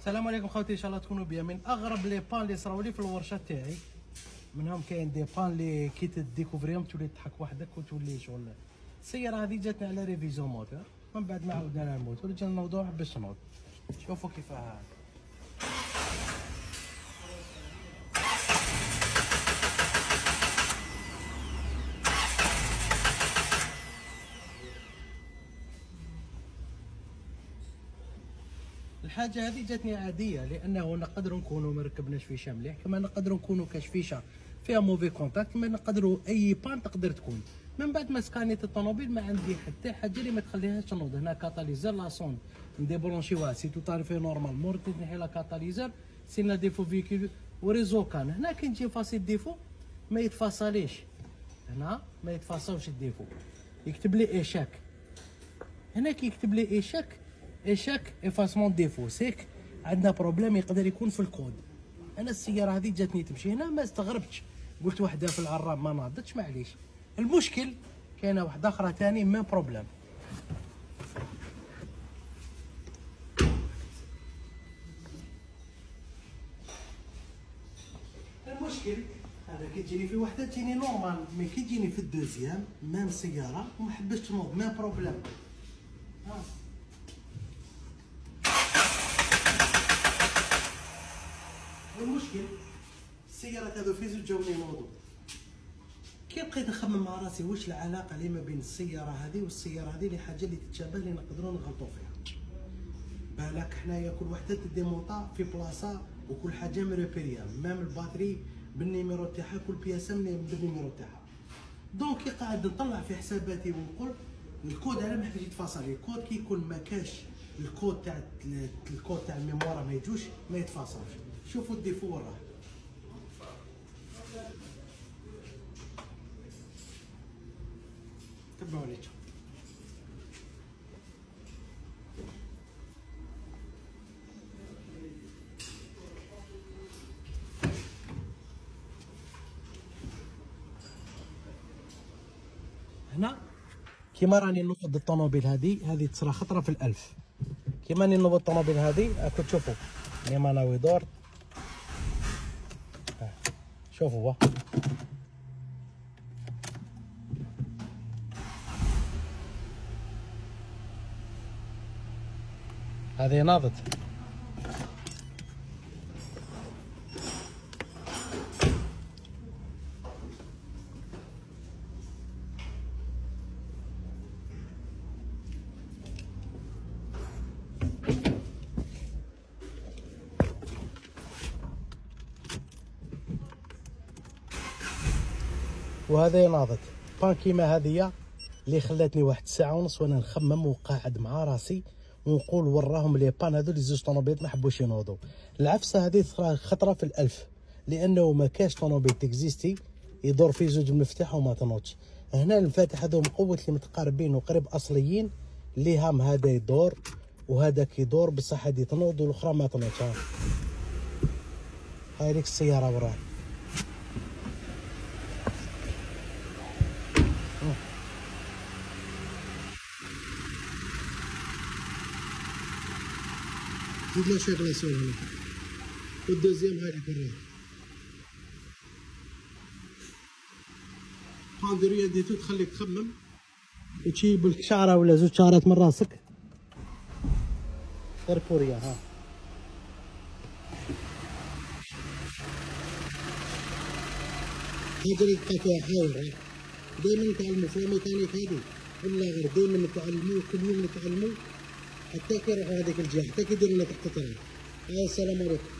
السلام عليكم خوتي إن شاء الله تكونوا bien. من أغرب les pannes اللي صراو لي في الورشة تاعي منهم كاين des pannes اللي كي تديكوفريهم تولي تضحك وحدك وتولي شغل. السيارة هذه جاتنا على révision moteur من بعد ما عاودنا على الموتور جينا نوضوها باش تنوض شوفوا كيفاه الحاجة هذه جاتني عادية لأنه نقدروا نكونوا ما ركبناش فيشه مليح كما نقدروا نكونوا كاش فيشه فيها موفي كونتاكت ما نقدروا أي بان تقدر تكون. من بعد ما سكانيت الطوموبيل ما عندي حتى حاجة اللي ما تخليهاش تنوض. هنا كاتاليزر لا سون نديبرونشيوها. سي تو طاري فيه نورمال مور تنحي لا كاتاليزر سين لا ديفو فيكول وريزو كان هنا كي نجي فاسي ديفو ما يتفاصليش هنا ما يتفاصلش الديفو يكتب لي ايشاك هنا كي يكتب لي échec échec effacement défaut c'est que عندنا problème يقدر يكون في الكود. أنا السيارة هذه جاتني تمشي هنا ما استغربتش. قلت وحدة في العراب ما ناضتش معليش. المشكل كاينة واحدة أخرى ثاني mais problème المشكل هذا كي تجيني في وحدة تجيني normal mais كي تجيني في ال deuxième même سيارة وما تنوض mais problème والمشكل السيارات هذو في زوج جاوني موضوع. كي بقيت نخمم مع راسي؟ واش العلاقة اللي ما بين السيارة هذه والسيارة هذه اللي حاجة اللي تتشابه اللي نقدروا نغلطوا فيها؟ بالك حنايا كل وحدة تدي موطا في بلاصة وكل حاجة مريبيريا même ال batterie بال numéro تاعها كل بياسة بال numéro تاعها. donc كي قاعد نطلع في حساباتي ونقول الكود أنا ما حبيت يتفاصل. الكود كي يكون ما كاش الكود تاع الكود تاع الميمورا ما يجوش ما يتفاصلش. شوفوا الديفو وين راه تبعوني هنا كيما راني نوض الطوموبيل هذه هذه تصرا خطرة في الألف. كيما راني نوض الطوموبيل هذه راكم تشوفوا ناوي دور شوفوا هذه ناضت. وهذا ناضت بان كيما هذه اللي خلاتني واحد الساعة ونص وأنا نخمم وقاعد مع راسي ونقول وراهم لي بان هذو لي زوج طوموبيلات ما حبوش ينوضوا. العفسة هذه خطرة في الألف لأنه ما كاش طوموبيل تكزيستي يدور فيه زوج مفتاح وما تنوضش. هنا المفاتح هذو مقوت اللي متقاربين وقريب أصليين اللي هام هذا يدور وهذاك يدور بصح هذه تنوض والأخرى ما تنوضش. هاي ديك السيارة وراه زيد له شغله سوي هنا والدوزيام هذه برا باندريا ديتو تخليك تخمم تجيب لك شعره ولا زوج شعرات من راسك غير ها هذا اللي حاول دائما نتعلموا في الميكانيك هذه ولا غير دائما نتعلموا كل يوم نتعلموا. حتى كيروحوا هذيك الجهة حتى كيديروا لنا تحت الطريق السلام عليكم.